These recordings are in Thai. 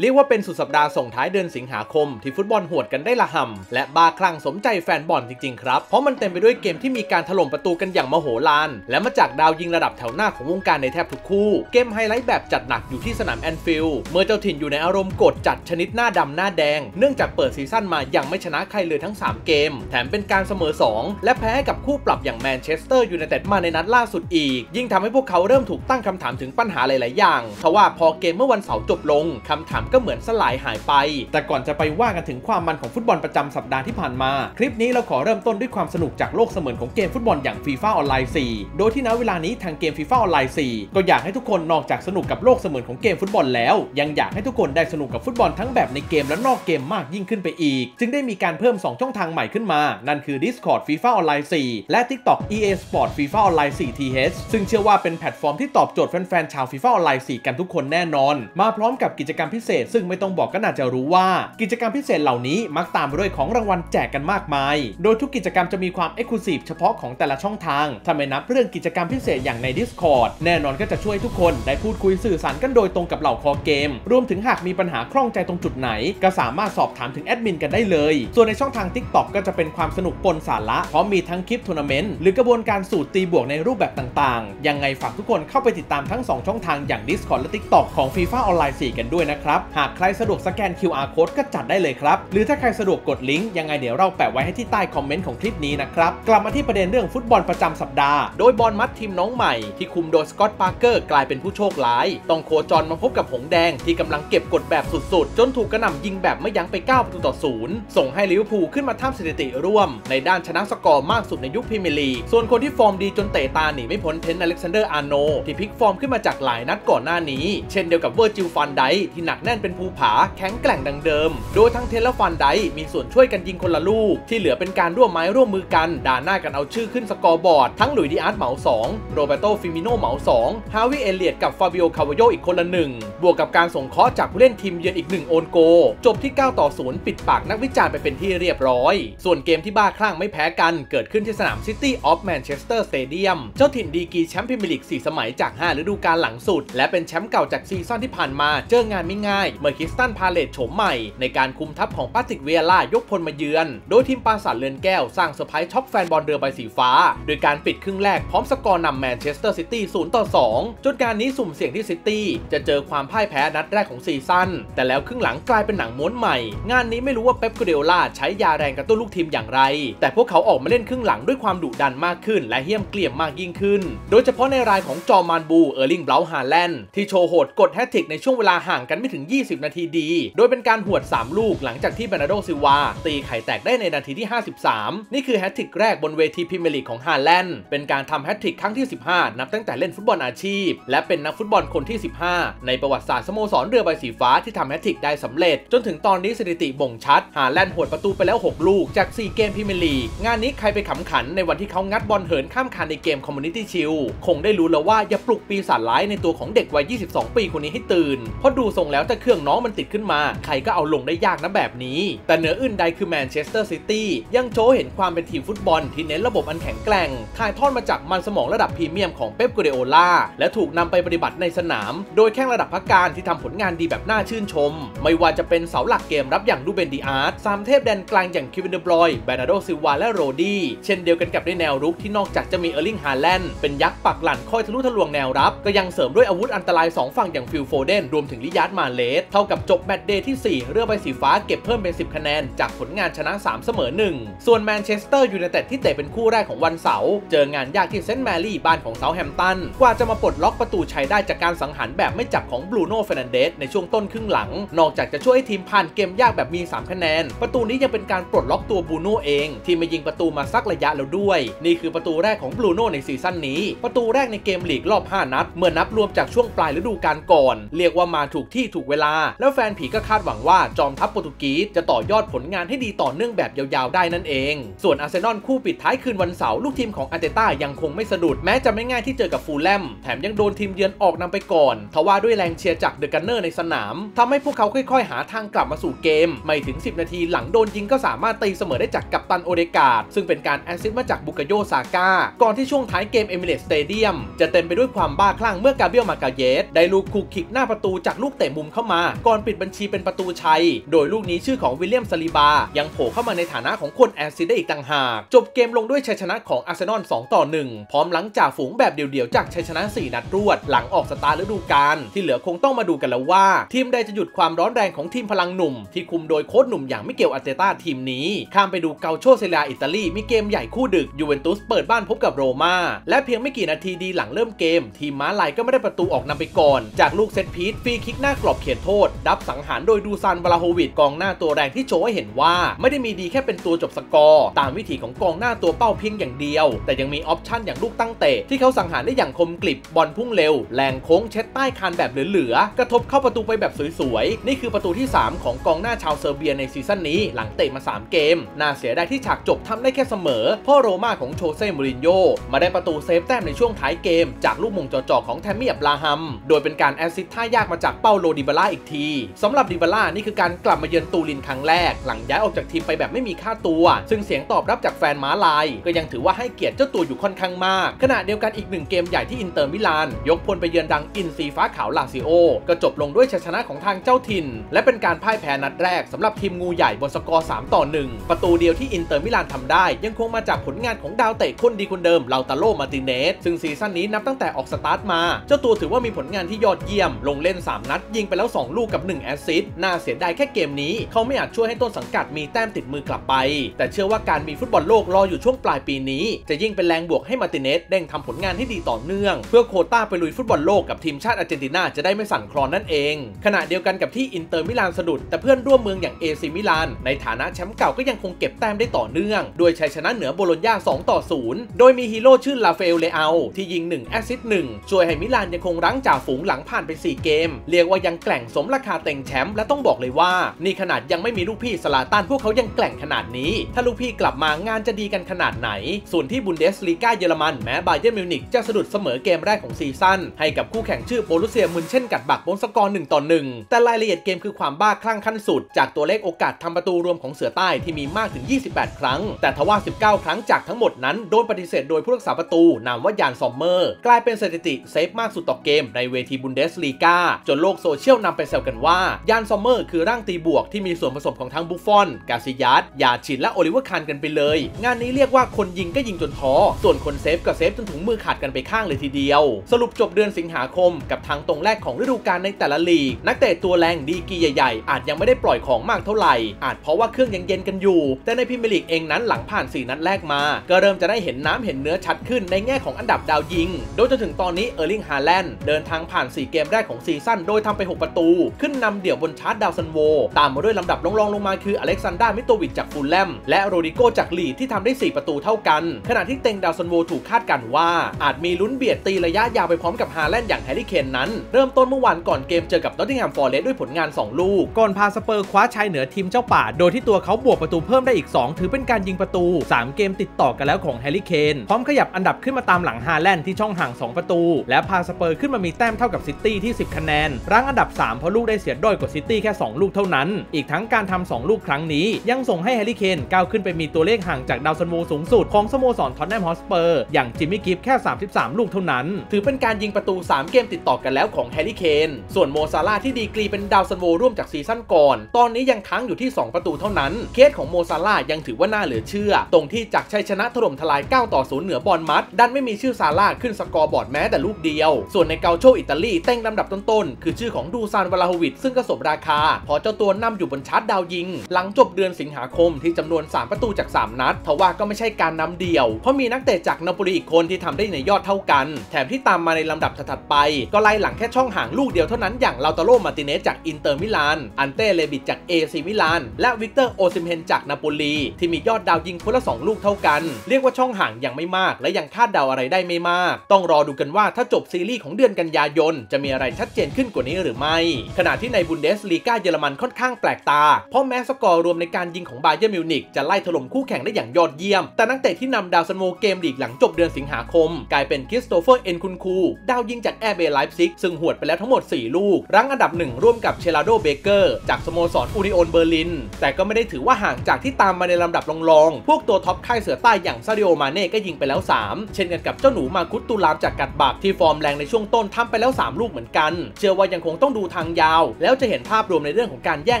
เรียกว่าเป็นสุดสัปดาห์ส่งท้ายเดือนสิงหาคมที่ฟุตบอลหวดกันได้ระห่ำและบ้าคลั่งสมใจแฟนบอลจริงๆครับ เพราะมันเต็มไปด้วยเกมที่มีการถล่มประตูกันอย่างมโหฬารและมาจากดาวยิงระดับแถวหน้าของวงการในแทบทุกคู่ เกมไฮไลท์แบบจัดหนักอยู่ที่สนามแอนฟิลด์เมื่อเจ้าถิ่นอยู่ในอารมณ์กดจัดชนิดหน้าดำหน้าแดง เนื่องจากเปิดซีซั่นมายังไม่ชนะใครเลยทั้ง 3 เกม แถมเป็นการเสมอ 2 และแพ้ให้กับคู่ปรับอย่างแมนเชสเตอร์ยูไนเต็ดมาในนัดล่าสุดอีก ยิ่งทำให้พวกเขาเริ่มถูกตั้งคำถามถึงปัญหาหลายๆอย่างทว่าพอเกมเมื่อวันเสาร์จบลงคำถามก็เหมือนสลายหายไป แต่ก่อนจะไปว่ากันถึงความมันของฟุตบอลประจำสัปดาห์ที่ผ่านมา คลิปนี้เราขอเริ่มต้นด้วยความสนุกจากโลกเสมือนของเกมฟุตบอลอย่าง FIFA Online 4โดยที่ณเวลานี้ทางเกม FIFA Online 4ก็อยากให้ทุกคนนอกจากสนุกกับโลกเสมือนของเกมฟุตบอลแล้ว ยังอยากให้ทุกคนได้สนุกกับฟุตบอลทั้งแบบในเกมและนอกเกมมากยิ่งขึ้นไปอีก จึงได้มีการเพิ่ม 2 ช่องทางใหม่ขึ้นมา นั่นคือ Discord FIFA Online 4 และ TikTok EA Sport FIFA Online 4 TH ซึ่งเชื่อว่าเป็นแพลตฟอร์มที่ตอบโจทย์แฟนๆชาว FIFA Online 4 กันทุกคนแน่นอน มาพร้อมกับกิจกรรมพิเศษ ซึ่งไม่ต้องบอกก็น่าจะรู้ว่า กิจกรรมพิเศษเหล่านี้มักตามมาด้วยของรางวัลแจกกันมากมาย โดยทุกกิจกรรมจะมีความ Exclusive เฉพาะของแต่ละช่องทางถ้าไม่นับเรื่องกิจกรรมพิเศษอย่างใน Discord แน่นอนก็จะช่วยทุกคนได้พูดคุยสื่อสารกันโดยตรงกับเหล่าคอเกม รวมถึงหากมีปัญหาข้องใจตรงจุดไหน ก็สามารถสอบถามถึงแอดมินกันได้เลย ส่วนในช่องทาง TikTok ก็จะเป็นความสนุกปนสาระเพราะมีทั้งคลิปทัวร์นาเมนต์หรือกระบวนการสูตรตีบวกในรูปแบบต่างๆ ยังไงฝากทุกคนเข้าไปติดตามทั้ง 2 ช่องทางอย่าง Discord และ TikTok ของ FIFA Online 4 กันด้วยนะครับหากใครสะดวกสแกน QR Code ก็จัดได้เลยครับ หรือถ้าใครสะดวกกดลิงก์ยังไงเดี๋ยวเราแปะไว้ให้ที่ใต้คอมเมนต์ของคลิปนี้นะครับ กลับมาที่ประเด็นเรื่องฟุตบอลประจำสัปดาห์ โดยบอร์นมัธทีมน้องใหม่ ที่คุมโดยสก็อตต์ ปาร์คเกอร์กลายเป็นผู้โชคร้าย ต้องโคจรมาพบกับหงส์แดงที่กำลังเก็บกดแบบสุดๆ จนถูกกระหน่ำยิงแบบไม่ยั้งไป9ประตูต่อศูนย์ส่งให้ลิเวอร์พูลขึ้นมาทำสถิติร่วม ในด้านชนะสกอร์มากสุดในยุคพรีเมียร์ลีกส่วนคนที่ฟอร์มดีจนเตะตาหนีไม่พ้นเทรนต์ อเล็กซานเดอร์-อาร์โนลด์ที่พลิกฟอร์มขึ้นมาจากหลายนัดก่อนหน้านี้ เช่นเดียวกับเวอร์จิลฟานไดค์ที่หนักแน่นเป็นภูผาแข็งแกร่งดังเดิม โดยทั้งเทนแลฟันไดมีส่วนช่วยกันยิงคนละลูก ที่เหลือเป็นการร่วมไม้ร่วมมือกัน ดาหน้ากันเอาชื่อขึ้นสกอร์บอร์ด ทั้งหลุยส์ ดิอาซเหมา 2 โรเบโตฟิมิโนเหมา 2 ฮาวิเอเลียตกับฟาบิโอคาวโยอีกคนละหนึ่งบวกกับการส่งเคาะจากผู้เล่นทีมเยือนอีก1 own goal จบที่ 9 ต่อ 0 ปิดปากนักวิจารณ์ไปเป็นที่เรียบร้อย ส่วนเกมที่บ้าคลั่งไม่แพ้กันเกิดขึ้นที่สนามซิตี้ออฟแมนเชสเตอร์สเตเดียมเจ้าถิ่นดีกรีแชมป์พรีเมียร์ลีก4สมัยจาก 5 ฤดูกาลหลังสุด และเป็นแชมป์เก่าจากซีซั่นที่ผ่านมาเจองานไม่ง่ายเมื่อคริสตัล พาเลซโฉมใหม่ในการคุมทัพของปาทริค วิเอร่ายกพลมาเยือน โดยทีมปราสาทเรือนแก้วสร้างเซอร์ไพรส์ช็อกแฟนบอลเรือใบสีฟ้า โดยการปิดครึ่งแรกพร้อมสกอร์นำแมนเชสเตอร์ซิตี้0ต่อ2จนการนี้สุ่มเสี่ยงที่ซิตี้จะเจอความพ่ายแพ้นัดแรกของซีซั่นแต่แล้วครึ่งหลังกลายเป็นหนังม้วนใหม่ งานนี้ไม่รู้ว่าเป๊ปกูเดโอล่าใช้ยาแรงกระตุ้นลูกทีมอย่างไร แต่พวกเขาออกมาเล่นครึ่งหลังด้วยความดุดันมากขึ้น และเหี้ยมเกรียมมากยิ่งขึ้น โดยเฉพาะในรายของจอมมารบูเออร์ลิงเบราท์ ฮาแลนด์ที่โชว์โหดกดแฮตทริกในช่วงเวลาห่างกันไม่ถึง20 นาทีดี โดยเป็นการหวด 3 ลูกหลังจากที่เบนาโดซิวา ตีไข่แตกได้ในนาทีที่ 53 นี่คือแฮตทริกแรกบนเวทีพรีเมียร์ลีกของฮาแลนด์เป็นการทำแฮตทริกครั้งที่ 15 นับตั้งแต่เล่นฟุตบอลอาชีพ และเป็นนักฟุตบอลคนที่ 15 ในประวัติศาสตร์สโมสรเรือใบสีฟ้าที่ทำแฮตทริกได้สำเร็จ จนถึงตอนนี้สถิติบ่งชัดฮาแลนด์หวดประตูไปแล้ว 6 ลูกจาก 4 เกมพรีเมียร์ลีกงานนี้ใครไปขำขันในวันที่เขางัดบอลเหินข้ามคานในเกมคอมมูนิตี้ชิลด์คงได้รู้แล้วว่าอย่าปลุกปีศาจร้ายในตัวของเด็กวัย 22 ปีคนนี้ให้ตื่นเพราะดูทรงแล้วถ้าเครื่องน้องมันติดขึ้นมา ใครก็เอาลงได้ยากนะแบบนี้ แต่เหนืออื่นใดคือแมนเชสเตอร์ซิตี้ยังโชว์เห็นความเป็นทีมฟุตบอลที่เน้นระบบอันแข็งแกร่งถ่ายทอดมาจากมันสมองระดับพรีเมียมของเป๊ปกูเดโอล่าและถูกนำไปปฏิบัติในสนาม โดยแข้งระดับพระกาฬที่ทำผลงานดีแบบน่าชื่นชม ไม่ว่าจะเป็นเสาหลักเกมรับอย่างดูเบนดีอาร์ตสามเทพแดนกลางอย่างเควินเดอ บรอยน์ แบร์นาร์โด้ ซิลวาและโรดรี้เช่นเดียวกันกับในแนวรุกที่นอกจากจะมีเออร์ลิงฮาแลนด์เป็นยักษ์ปักหลั่นคอยทะลุทะลวงแนวรับ ก็ยังเสริมด้วยอาวุธอันตราย2ฝั่งอย่างฟิลโฟเด้นรวมถึงริยาดมาห์เรซเท่ากับจบ matchday ที่ 4 เรือใบสีฟ้าเก็บเพิ่มเป็น 10 คะแนน จากผลงานชนะ 3 เสมอ 1 ส่วนแมนเชสเตอร์ยูไนเต็ดที่เตะเป็นคู่แรกของวันเสาร์เจองานยากที่เซนต์แมรี่บ้านของเซาแธมป์ตัน กว่าจะมาปลดล็อกประตูชัยได้จากการสังหารแบบไม่จับของบรูโน่ แฟร์นันด์สในช่วงต้นครึ่งหลัง นอกจากจะช่วยให้ทีมผ่านเกมยากแบบมี 3 คะแนน ประตูนี้ยังเป็นการปลดล็อกตัวบรูโน่เอง ที่ไม่ยิงประตูมาสักระยะแล้วด้วย นี่คือประตูแรกของบรูโน่ในซีซั่นนี้ ประตูแรกในเกมลีกรอบ 5 นัด เมื่อนับรวมจากช่วงปลายฤดูกาลก่อน เรียกว่ามาถูกที่ถูกเวลาแล้วแฟนผีก็คาดหวังว่าจอมทัพโปรตุกีสจะต่อยอดผลงานให้ดีต่อเนื่องแบบยาวๆได้นั่นเอง ส่วนอาร์เซนอลคู่ปิดท้ายคืนวันเสาร์ลูกทีมของอาร์เตต้ายังคงไม่สะดุดแม้จะไม่ง่ายที่เจอกับฟูแล่มแถมยังโดนทีมเยือนออกนำไปก่อนทว่าด้วยแรงเชียร์จากเดอะกันเนอร์ในสนามทำให้พวกเขาค่อยๆ หาทางกลับมาสู่เกม ไม่ถึง 10 นาทีหลังโดนยิงก็สามารถตีเสมอได้จากกัปตันโอเดการ์ดซึ่งเป็นการแอสซิสต์มาจากบูกาโย่ ซาก้าก่อนที่ช่วงท้ายเกมเอมิเรตสเตเดียมจะเต็มไปด้วยความบ้าคลั่งเมื่อกาเบรียลมากัลเญสได้ลูกคุกคิกหน้าประตูจากลูกเตะมุมเข้ามา ก่อนปิดบัญชีเป็นประตูชัย โดยลูกนี้ชื่อของวิลเลียมซาลิบา ยังโผล่เข้ามาในฐานะของคนแอสซิสต์ได้อีกต่างหาก จบเกมลงด้วยชัยชนะของอาร์เซนอล2ต่อ1พร้อมรั้งจ่าฝูงแบบเดี่ยวๆจากชัยชนะ 4 นัดรวด หลังออกสตาร์ทฤดูกาลที่เหลือคงต้องมาดูกันแล้วว่า ทีมใดจะหยุดความร้อนแรงของทีมพลังหนุ่ม ที่คุมโดยโค้ชหนุ่มอย่างมิเกลอาร์เตต้าทีมนี้ ข้ามไปดูกัลโช่เซเรียอาอิตาลีมีเกมใหญ่คู่ดึกยูเวนตุสเปิดบ้านพบกับโรม่าและเพียงไม่กี่นาทีดีหลังเริ่มเกม ทีมม้าลายก็มาได้ประตูออกนำไปก่อน จากลูก set piece ฟรีคิกหน้ากรอบเขตโทษ ดับสังหารโดยดูซานวลาโฮวิชกองหน้าตัวแรงที่โชว์ให้เห็นว่า ไม่ได้มีดีแค่เป็นตัวจบสกอร์ ตามวิถีของกองหน้าตัวเป้าเพียงอย่างเดียว แต่ยังมี option อย่างลูกตั้งเตะที่เขาสังหารได้อย่างคมกริบบอลพุ่งเร็ว แรงโค้งเช็ดใต้คานแบบเหลือๆกระทบเข้าประตูไปแบบสวยๆนี่คือประตูที่ 3 ของกองหน้าชาวเซอร์เบียในซีซั่นนี้ หลังเตะมา 3 เกมน่าเสียดายที่ฉากจบทำได้แค่เสมอเพราะโรม่าของโชเซ่มูรินโญ่มาได้ประตูเซฟแต้มในช่วงท้ายเกม จากลูกโหม่งจ่อๆของแทมมี่อับราฮัมโดยเป็นการแอสซิสต์ท่ายากมาจากเปาโลดิบาล่าอีกทีสำหรับดิบาล่านี่คือการกลับมาเยือนตูรินครั้งแรก หลังย้ายออกจากทีมไปแบบไม่มีค่าตัว ซึ่งเสียงตอบรับจากแฟนม้าลาย ก็ยังถือว่าให้เกียรติเจ้าตัวอยู่ค่อนข้างมาก ขณะเดียวกันอีกหนึ่งเกมใหญ่ที่อินเตอร์มิลาน ยกพลไปเยือนรังอินทรีฟ้าขาวลาซิโอ ก็จบลงด้วยชัยชนะของทางเจ้าถิ่น และเป็นการพ่ายแพ้นัดแรกสำหรับทีมงูใหญ่บนสกอร์3ต่อ1ประตูเดียวที่อินเตอร์มิลานทำได้ ยังคงมาจากผลงานของดาวเตะคนดีคนเดิมเลาตาโรมาร์ติเนซซึ่งซีซั่นนี้นับตั้งแต่ออกสตาร์ทมา เจ้าตัวถือว่ามีผลงานที่ยอดเยี่ยม ลงเล่น 3 นัดยิงไปแล้ว2 ลูกกับ 1 แอสซิสต์น่าเสียดายแค่เกมนี้ เขาไม่อาจช่วยให้ต้นสังกัดมีแต้มติดมือกลับไป แต่เชื่อว่าการมีฟุตบอลโลกรออยู่ช่วงปลายปีนี้ จะยิ่งเป็นแรงบวกให้มาร์ติเนซเร่งทำผลงานให้ดีต่อเนื่อง เพื่อโควต้าไปลุยฟุตบอลโลกกับทีมชาติอาร์เจนตินาจะได้ไม่สั่นคลอนนั่นเอง ขณะเดียวกันกับที่อินเตอร์มิลานสะดุด แต่เพื่อนร่วมเมืองอย่างเอซีมิลานในฐานะแชมป์เก่าก็ยังคงเก็บแต้มได้ต่อเนื่อง ด้วยชัยชนะเหนือโบโลญญา2ต่อ0โดยมีฮีโร่ชื่อราฟาเอลเลเอาที่ยิง1แอสซิสต์1ช่วยให้มิลานยังคงรั้งจ่าฝูงหลังผ่านไป 4 เกม เรียกว่ายังแกร่งสมราคาเต็งแชมป์และต้องบอกเลยว่า นี่ขนาดยังไม่มีลูกพี่สลาตันพวกเขายังแกร่งขนาดนี้ ถ้าลูกพี่กลับมางานจะดีกันขนาดไหน ส่วนที่บุนเดสลีกาเยอรมันแม้บาเยิร์นมิวนิคจะสะดุดเสมอเกมแรกของซีซั่นให้กับคู่แข่งชื่อโบรุสเซียมึนเช่นกลัดบัคบนสกอร์1ต่อ1แต่รายละเอียดเกมคือความบ้าคลั่งขั้นสุด จากตัวเลขโอกาสทำประตูรวมของเสือใต้ที่มีมากถึง 28 ครั้ง แต่ทว่า 19 ครั้งจากทั้งหมดนั้นโดนปฏิเสธโดยผู้รักษาประตูนามว่ายานซอมเมอร์ กลายเป็นสถิติเซฟมากสุดต่อเกมในเวทีบุนเดสลีกาจนโลกโซเชียลนำไปแซวกันว่า ยานซอมเมอร์คือร่างตีบวกที่มีส่วนผสมของทั้งบุฟฟอน กาซิยาสยาชินและโอลิเวอร์คานกันไปเลย งานนี้เรียกว่าคนยิงก็ยิงจนท้อ ส่วนคนเซฟก็เซฟจนถุงมือขาดกันไปข้างเลยทีเดียว สรุปจบเดือนสิงหาคม กับทางตรงแรกของฤดูกาลในแต่ละลีก นักเตะตัวแรงดีกรีใหญ่ๆ อาจยังไม่ได้ปล่อยของมากเท่าไหร่ อาจเพราะว่าเครื่องยังเย็นกันอยู่ แต่ในพรีเมียร์ลีกเองนั้นหลังผ่าน 4 นัดแรกมา ก็เริ่มจะได้เห็นน้ำเห็นเนื้อชัดขึ้นในแง่ของอันดับดาวยิง โดยจนถึงตอนนี้เออร์ลิงฮาแลนด์เดินทางผ่าน 4 เกมแรกของซีซั่นโดยทำไป 6 ประตูขึ้นนำเดี่ยวบนชาร์ตดาวซัลโว ตามมาด้วยลำดับรองๆลงมาคืออเล็กซานดาร์มิโตรวิชจากฟูแล่ม และโรดริโกจากลีดส์ที่ทำได้ 4 ประตูเท่ากัน ขณะที่เต็งดาวซัลโวถูกคาดกันว่า อาจมีลุ้นเบียดตีระยะยาวไปพร้อมกับฮาแลนด์อย่างแฮร์รี่เคนนั้น เริ่มต้นเมื่อวานก่อนเกมเจอกับนอตติงแฮมฟอเรสต์ด้วยผลงาน 2 ลูก ก่อนพาสเปอร์คว้าชัยเหนือทีมเจ้าป่า โดยที่ตัวเขาบวกประตูเพิ่มได้อีก 2 ถือเป็นการยิงประตู 3 เกมติดต่อกันแล้วของแฮร์รี่เคนพร้อมขยับอันดับขึ้นมาตามหลังฮาแลนด์ที่ช่องห่าง 2 ประตู และพาสเปอร์ขึ้นมามีแต้มเท่ากับซิตี้ที่ 10 คะแนนรั้งอันดับ 3เพราะลูกได้เสียด้อยกว่าซิตี้แค่ 2 ลูกเท่านั้น อีกทั้งการทำ2ลูกครั้งนี้ ยังส่งให้แฮร์รี่เคนก้าวขึ้นไปมีตัวเลขห่างจากดาวซัลโวสูงสุดของสโมสรท็อตแนมฮอสเปอร์อย่างจิมมี่กรีฟส์แค่ 33 ลูกเท่านั้น ถือเป็นการยิงประตู 3 เกมติดต่อกันแล้วของแฮร์รี่เคนส่วนโมซาลาที่ดีกรีเป็นดาวซัลโวร่วมจากซีซั่นก่อน ตอนนี้ยังค้างอยู่ที่ 2 ประตูเท่านั้น เคสของโมซาลายังถือว่าน่าเหลือเชื่อ ตรงที่จากชัยชนะถล่มทลาย 9 ต่อ 0 เหนือบอร์นมัธ ดันไม่มีชื่อซาลาขึ้นสกอร์บอร์ดแม้แต่ลูกเดียว ส่วนในกัลโช่อิตาลีเต็งลำดับต้นๆ คือชื่อของดูซานวลาโฮวิชซึ่งก็สมราคา เพราะเจ้าตัวนำอยู่บนชาร์ตดาวยิง หลังจบเดือนสิงหาคมที่จำนวน 3 ประตูจาก 3 นัดทว่าก็ไม่ใช่การนำเดี่ยว เพราะมีนักเตะจากนาโปลีอีกคนที่ทำได้ในยอดเท่ากัน แถมที่ตามมาในลำดับถัดไป ก็ไล่หลังแค่ช่องห่างลูกเดียวเท่านั้นอย่างเลาตาโรมาร์ติเนซจากอินเตอร์มิลาน อันเต้เรบิชจากเอซีมิลาน และวิกเตอร์โอซิมเฮนจากนาโปลีที่มียอดดาวยิงคนละ 2 ลูกเท่ากัน เรียกว่าช่องห่างยังไม่มาก และยังคาดเดาอะไรได้ไม่มาก ต้องรอดูกันว่าถ้าจบซีรีส์ของเดือนกันยายนจะมีอะไรชัดเจนขึ้นกว่านี้หรือไม่ขณะที่ในบุนเดสลีกาเยอรมันค่อนข้างแปลกตา เพราะแม้สกอร์รวมในการยิงของบาเยิร์นมิวนิคจะไล่ถล่มคู่แข่งได้อย่างยอดเยี่ยม แต่นักเตะที่นำดาวซัลโวเกมลีกหลังจบเดือนสิงหาคม กลายเป็นคริสโตเฟอร์เอ็นคุนคู ดาวยิงจากแอร์เบย์ไลฟ์ซิกซึ่งหวดไปแล้วทั้งหมด 4 ลูก รั้งอันดับหนึ่งร่วมกับเชราลโดเบ็คเกอร์จากสโมสรอูนิโอนเบอร์ลิน แต่ก็ไม่ได้ถือว่าห่างจากที่ตามมาในลำดับรองๆ พวกตัวท็อปค่ายเสือใต้อย่างซาดิโอมาเน่ก็ยิงไปแล้ว 3 เช่นกันกับเจ้าหนูมาร์คุสตูรามจากกลัดบัคที่ฟอร์มแรงในช่วงต้นทำไปแล้ว 3 ลูกเหมือนกัน เชื่อว่ายังคงต้องดูทางยาว แล้วจะเห็นภาพรวมในเรื่องของการแย่ง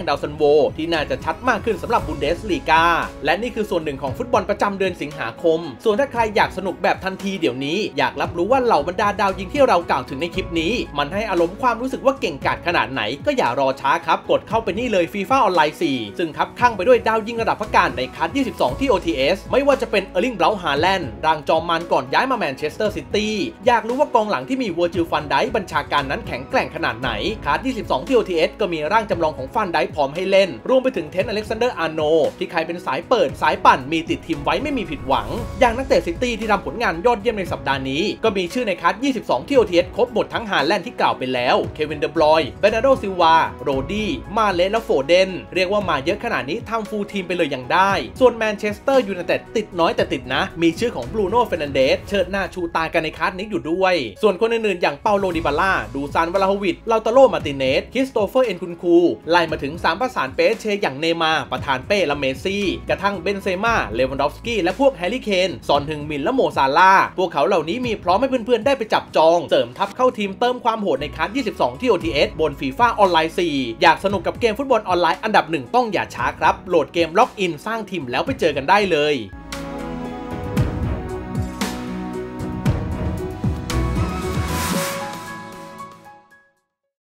ดาวซัลโวที่น่าจะชัดมากขึ้นสำหรับบุนเดสลีกาและนี่คือส่วนหนึ่งของฟุตบอลประจำเดือนสิงหาคม ส่วนถ้าใครอยากสนุกแบบทันทีเดี๋ยวนี้ อยากรับรู้ว่าเหล่าบรรดาดาวยิงที่เรากล่าวถึงในคลิปนี้ มันให้อารมณ์ความรู้สึกว่าเก่งกาจขนาดไหน ก็อย่ารอช้าครับ กดเข้าไปนี่เลย FIFA ออนไลน์4ซึ่งครับข้างไปด้วยดาวยิงระดับพักการในคัด22 ที่ OTS ไม่ว่าจะเป็นเออร์ลิงเบราท์ฮาแลนด์ร่างจอมมันก่อนย้ายมาแมนเชสเตอร์ซิตี้อยากรู้ว่ากองหลังที่มีเวอร์จิลฟานไดค์ บัญชาการนั้นแข็งแกร่งขนาดไหนคัด22 ที่ OTS ก็มีร่างจำลองของฟานไดค์ พร้อมให้เล่น รวมไปถึงเทรนต์ อเล็กซานเดอร์อาร์โนลด์ที่ใครเป็นสายเปิดสายปั่นมีติดทีมไว้ไม่มีผิดหวัง อย่างนักเตะซิตี้ที่ทำผลงานยอดเยี่ยมในสัปดาห์นี้ ก็มีชื่อในคัด 22 ที่ OTS ครบหมดทั้งฮาแลนด์ที่กล่าวไปแล้ว เควินเดอ บรอยน์ แบร์นาโดซิลวา โรดรี้ มาห์เรซ และโฟเดน เรียกว่ามาเยอะขนาดนี้ทำ full team ไปเลยยังได้ ส่วนแมนเชสเตอร์ยูไนเต็ดติดน้อยแต่ติดนะ มีชื่อของบรูโน่เฟร์นันเดสเชิดหน้าชูตากันในการ์ดนี้อยู่ด้วย ส่วนคนอื่นๆอย่างเปาโลดิบาล่าดูซาน วลาโฮวิช เลาตาโร่ มาร์ติเนซ คริสโตเฟอร์เอ็นคุนคู ไล่มาถึง 3 ประสานเปแอสเชอย่างเนย์มาร์ เอ็มบัปเป้และเมสซี่ กระทั่งเบนเซม่าเลวันดอฟสกี้และพวกแฮร์รี่เคนซนฮึงมินและโมซาลาห์พวกเขาเหล่านี้มีพร้อมให้เพื่อนๆได้ไปจับจอง เสริมทัพเข้าทีมเติมความโหดในคัด22 ที่ OTS บน FIFA Online 4อยากสนุกกับเกมฟุตบอลออนไลน์อันดับหนึ่งต้องอย่าช้าครับโหลดเกมล็อกอินสร้างทีมแล้วไปเจอกันได้เลย